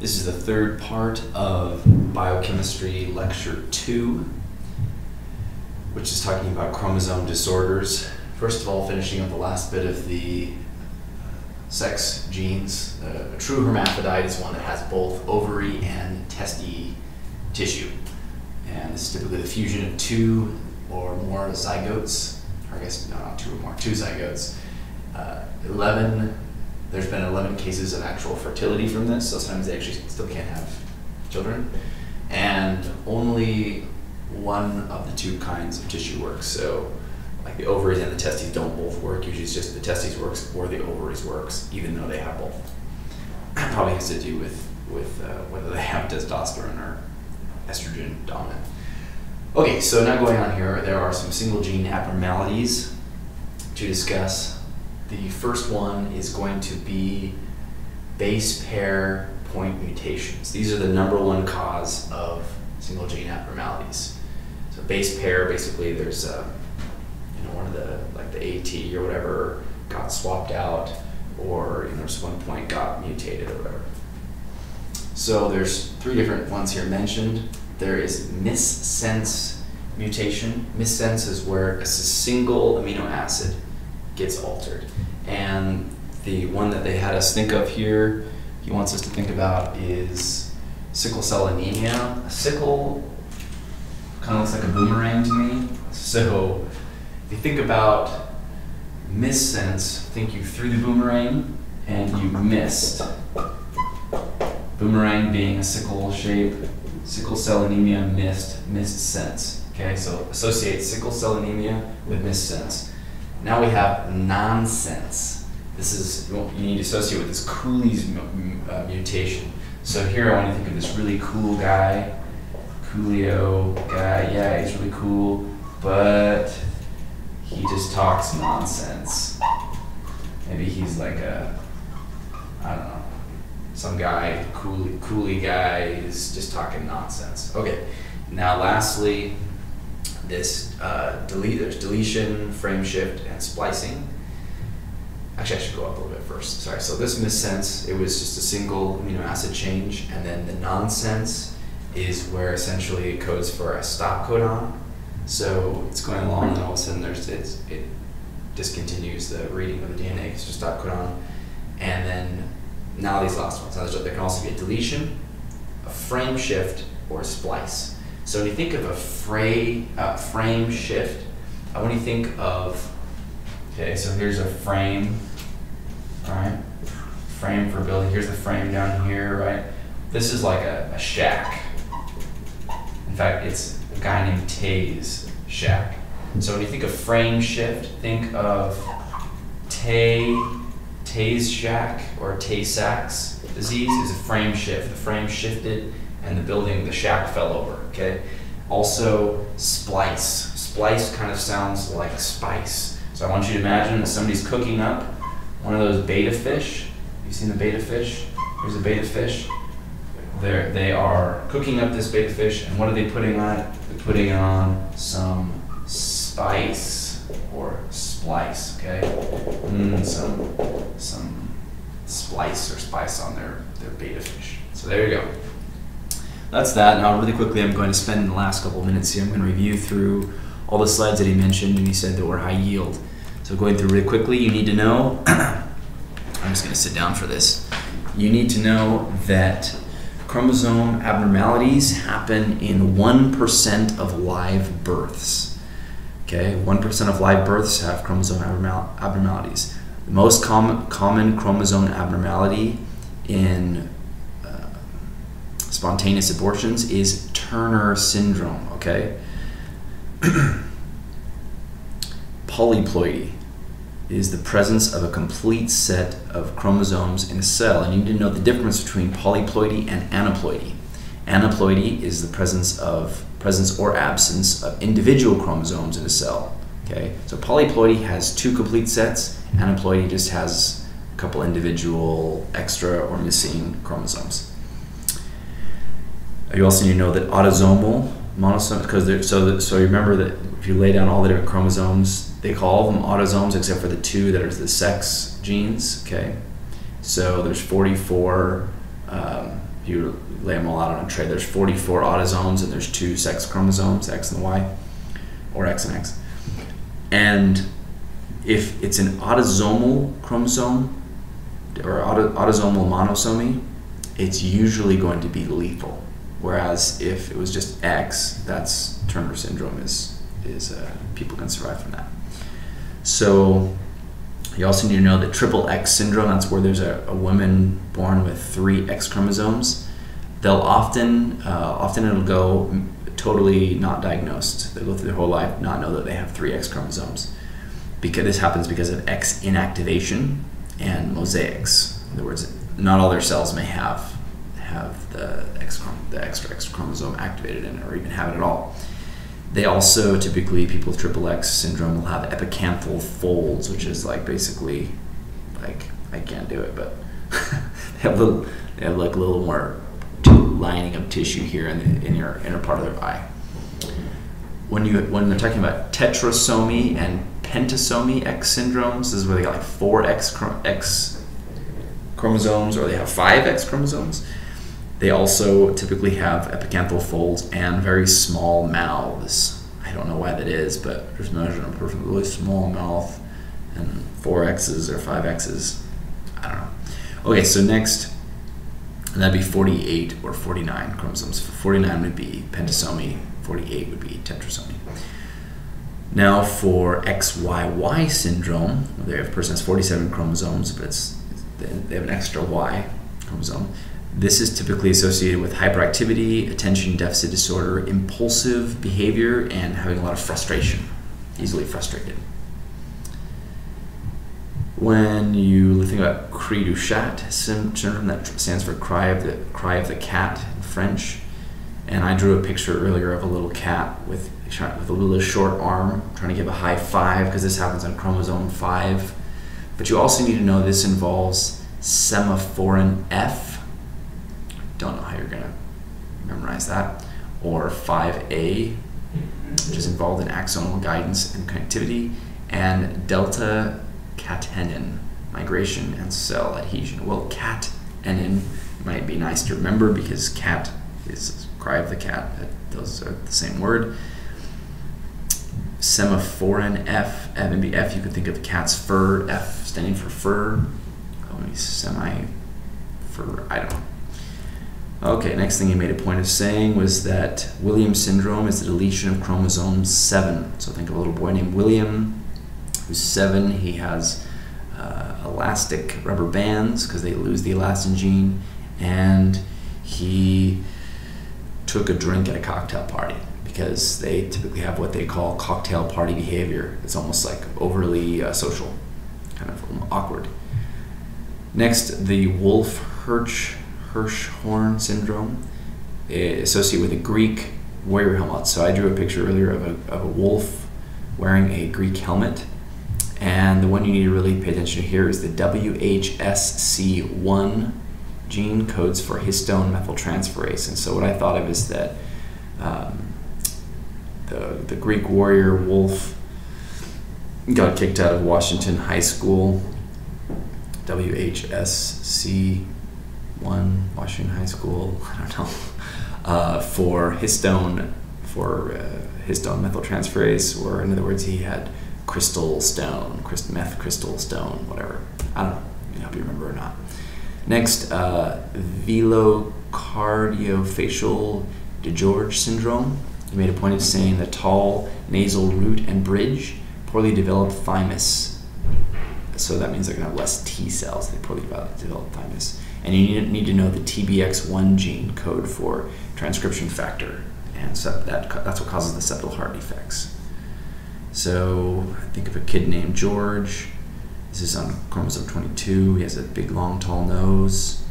This is the third part of Biochemistry Lecture 2, which is talking about chromosome disorders. First of all, finishing up the last bit of the sex genes. Uh, a true hermaphrodite is one that has both ovary and testy tissue. And this is typically the fusion of two or more zygotes, or I guess, no, not two or more, two zygotes. Uh, 11 there's been 11 cases of actual fertility from this, so sometimes they actually still can't have children. And only one of the two kinds of tissue works. So, like the ovaries and the testes don't both work. Usually, it's just the testes works or the ovaries works, even though they have both. It Probably has to do with with uh, whether they have testosterone or estrogen dominant. Okay, so now going on here, there are some single gene abnormalities to discuss the first one is going to be base pair point mutations. These are the number one cause of single gene abnormalities. So base pair, basically, there's a, you know one of the like the AT or whatever got swapped out, or you know just one point got mutated or whatever. So there's three different ones here mentioned. There is missense mutation. Missense is where a single amino acid gets altered. And the one that they had us think of here, he wants us to think about is sickle cell anemia. A sickle kind of looks like a boomerang to me. So if you think about missense, think you threw the boomerang and you missed. Boomerang being a sickle shape, sickle cell anemia missed, missed sense. Okay, so associate sickle cell anemia with missense. Now we have nonsense. This is, you need to associate with this Cooley's uh, mutation. So here I want to think of this really cool guy, Coolio guy. Yeah, he's really cool, but he just talks nonsense. Maybe he's like a, I don't know, some guy, Cooley, Cooley guy is just talking nonsense. Okay, now lastly, this uh, delete, there's deletion, frame shift, and splicing. Actually, I should go up a little bit first. Sorry. So this missense, it was just a single amino acid change, and then the nonsense is where essentially it codes for a stop codon. So it's going along, and all of a sudden there's it's, it discontinues the reading of the DNA it's just stop codon, and then now these last ones. Now there can also be a deletion, a frame shift, or a splice. So when you think of a fray, uh, frame shift, I want you to think of, okay, so here's a frame, right? Frame for building. Here's the frame down here, right? This is like a, a shack. In fact, it's a guy named Tay's shack. So when you think of frame shift, think of Tay, Tay's shack or Tay-Sachs disease is a frame shift. The frame shifted and the building, the shack fell over, okay? Also, splice. Splice kind of sounds like spice. So I want you to imagine that somebody's cooking up one of those betta fish. You seen the betta fish? Here's a betta fish. They're, they are cooking up this betta fish, and what are they putting on it? They're putting on some spice or splice, okay? Mm, some, some splice or spice on their, their betta fish. So there you go that's that. Now, really quickly, I'm going to spend the last couple minutes here. I'm going to review through all the slides that he mentioned, and he said that were high yield. So, going through really quickly, you need to know. I'm just going to sit down for this. You need to know that chromosome abnormalities happen in 1% of live births. Okay, 1% of live births have chromosome abnormalities. The most com- common chromosome abnormality in spontaneous abortions is Turner syndrome, okay? Polyploidy is the presence of a complete set of chromosomes in a cell. And you need to know the difference between polyploidy and aneuploidy. Aneuploidy is the presence of presence or absence of individual chromosomes in a cell. Okay, so polyploidy has two complete sets. Aneuploidy just has a couple individual extra or missing chromosomes. You also need to know that autosomal monosomes, because so so you remember that if you lay down all the different chromosomes, they call all them autosomes except for the two that are the sex genes. Okay, so there's 44 um, you lay them all out on a tray, there's 44 autosomes and there's two sex chromosomes, X and Y, or X and X. And if it's an autosomal chromosome or auto, autosomal monosomy, it's usually going to be lethal. Whereas if it was just X, that's Turner syndrome is is uh, people can survive from that. So you also need to know that triple X syndrome, that's where there's a, a woman born with three X chromosomes. They'll often, uh, often it'll go totally not diagnosed. They go through their whole life not know that they have three X chromosomes. Because this happens because of X inactivation and mosaics. In other words, not all their cells may have have the X the extra X chromosome activated in it, or even have it at all. They also typically people with triple X syndrome will have epicanthal folds, which is like basically like I can't do it, but they have little they have like a little more lining of tissue here in, the, in your inner part of their eye. When you when they're talking about tetrasomy and pentasomy X syndromes, this is where they got like four X X chromosomes, or they have five X chromosomes. They also typically have epicanthal folds and very small mouths. I don't know why that is, but just imagine a person with a really small mouth and four X's or five X's. I don't know. Okay, so next, that'd be 48 or 49 chromosomes. 49 would be pentasomy, 48 would be tetrasomy. Now for XYY syndrome, where a person has 47 chromosomes, but it's, they have an extra Y chromosome. This is typically associated with hyperactivity, attention deficit disorder, impulsive behavior, and having a lot of frustration, easily frustrated. When you think about cri du chat syndrome, that stands for cry of the cry of the cat in French, and I drew a picture earlier of a little cat with with a little short arm trying to give a high five because this happens on chromosome five. But you also need to know this involves semaphorin F don't know how you're going to memorize that. Or 5A, which is involved in axonal guidance and connectivity, and delta catenin, migration and cell adhesion. Well, catenin might be nice to remember because cat is cry of the cat. Those are the same word. Semaphorin F, maybe F, you could think of cat's fur, F standing for fur. Semi fur, I don't know. Okay, next thing he made a point of saying was that Williams syndrome is the deletion of chromosome 7. So think of a little boy named William who's 7. He has uh, elastic rubber bands because they lose the elastin gene. And he took a drink at a cocktail party because they typically have what they call cocktail party behavior. It's almost like overly uh, social, kind of awkward. Next, the Wolf Hirsch Hirschhorn syndrome eh, associated with a Greek warrior helmet. So I drew a picture earlier of a, of a wolf wearing a Greek helmet. And the one you need to really pay attention to here is the WHSC1 gene codes for histone methyltransferase. And so what I thought of is that um, the, the Greek warrior wolf got kicked out of Washington High School. WHSC one Washington High School, I don't know, uh, for histone, for uh, histone methyltransferase, or in other words, he had crystal stone, crystal, meth crystal stone, whatever. I don't know. I hope you remember or not. Next, uh, velocardiofacial DiGeorge syndrome. He made a point of saying the tall nasal root and bridge, poorly developed thymus. So that means they're going to have less T cells. They poorly develop thymus and you need to know the TBX1 gene code for transcription factor, and so that that's what causes the septal heart defects. So I think of a kid named George. This is on chromosome 22. He has a big, long, tall nose,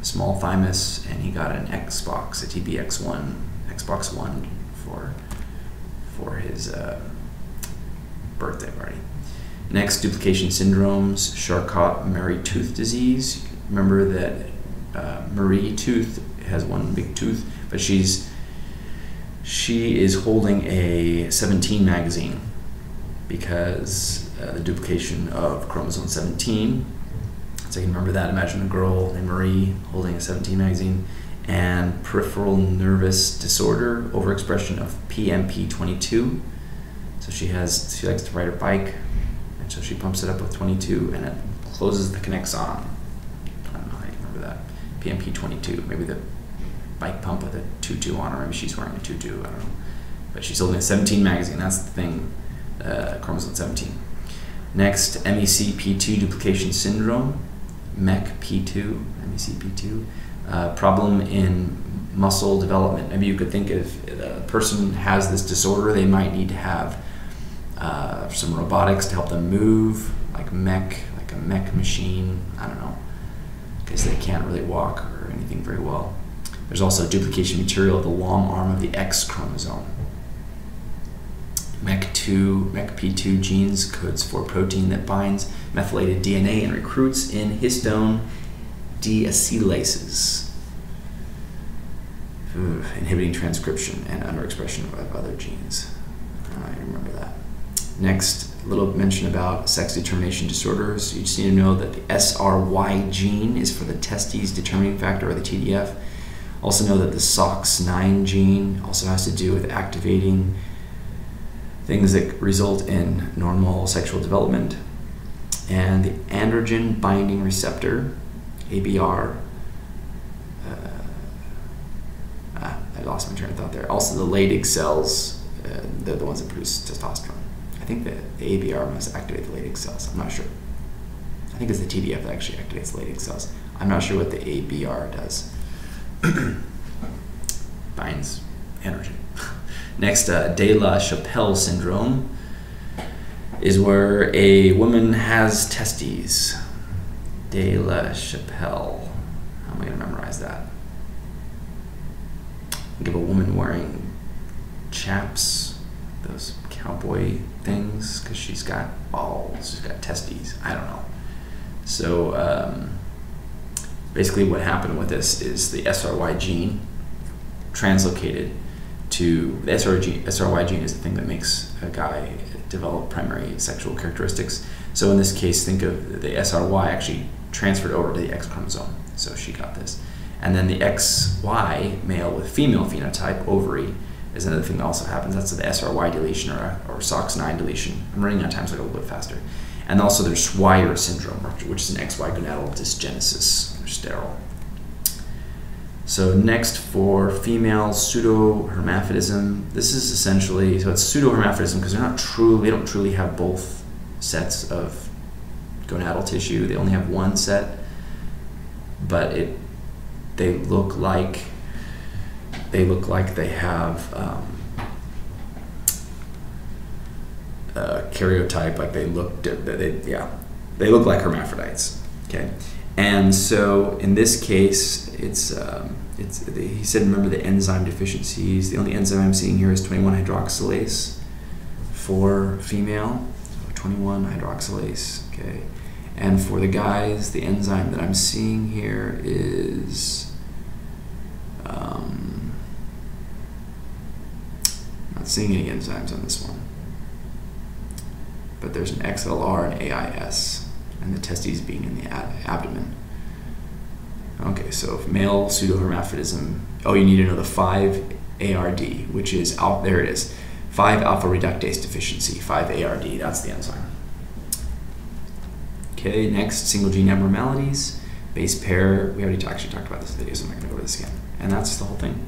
a small thymus, and he got an Xbox, a TBX1, Xbox One for for his uh, birthday party. Next, duplication syndromes, Charcot-Marie tooth disease remember that uh, Marie Tooth has one big tooth, but she's she is holding a 17 magazine because uh, the duplication of chromosome 17. So you can remember that. Imagine a girl named Marie holding a 17 magazine, and peripheral nervous disorder, overexpression of PMP22. So she has she likes to ride her bike, so she pumps it up with 22, and it closes the connects on. I don't know how you remember that. PMP22, maybe the bike pump with a tutu on, or maybe she's wearing a tutu. I don't know. But she's holding a 17 magazine. That's the thing, uh, chromosome 17. Next, MECP2 duplication syndrome, MECP2, MECP2, uh, problem in muscle development. Maybe you could think if a person has this disorder, they might need to have uh, some robotics to help them move, like mech, like a mech machine. I don't know, because they can't really walk or anything very well. There's also duplication material of the long arm of the X chromosome. MEC2, MECP2 genes codes for protein that binds methylated DNA and recruits in histone deacetylases, inhibiting transcription and underexpression of other genes. I remember that. Next, a little mention about sex determination disorders. You just need to know that the SRY gene is for the testes determining factor, or the TDF. Also know that the SOX9 gene also has to do with activating things that result in normal sexual development. And the androgen binding receptor, ABR, uh, ah, I lost my train of thought there. Also, the Leydig cells, uh, they're the ones that produce testosterone. I think that the ABR must activate the Leydig cells. I'm not sure. I think it's the TDF that actually activates Leydig cells. I'm not sure what the ABR does. Binds energy. Next, uh, De La Chapelle syndrome is where a woman has testes. De La Chapelle. How am I going to memorize that? Think of a woman wearing chaps, those cowboy things, because she's got balls, she's got testes. I don't know. So um, basically, what happened with this is the SRY gene translocated to the SRY, SRY gene is the thing that makes a guy develop primary sexual characteristics. So in this case, think of the SRY actually transferred over to the X chromosome. So she got this. And then the XY male with female phenotype, ovary, is another thing that also happens. That's the SRY deletion or, or SOX9 deletion. I'm running out of time, so I go a little bit faster. And also there's Swyer syndrome, which is an XY gonadal dysgenesis, or sterile. So next for female pseudohermaphrodism, this is essentially so it's pseudohermaphrodism because they're not true. They don't truly have both sets of gonadal tissue. They only have one set, but it they look like they look like they have um, a karyotype. Like they look, they, yeah, they look like hermaphrodites. Okay. And so in this case, it's, um, it's he said, remember the enzyme deficiencies. The only enzyme I'm seeing here is 21 hydroxylase for female. So 21 hydroxylase, okay. And for the guys, the enzyme that I'm seeing here is, um, not seeing any enzymes on this one. But there's an XLR and AIS and the testes being in the ab- abdomen. Okay, so male pseudohermaphrodism. Oh, you need to know the 5-ARD, which is out there it is. 5 alpha reductase deficiency, 5-ARD, that's the enzyme. Okay, next, single gene abnormalities, base pair. We already actually talked about this video, so I'm not going to go over this again. And that's the whole thing.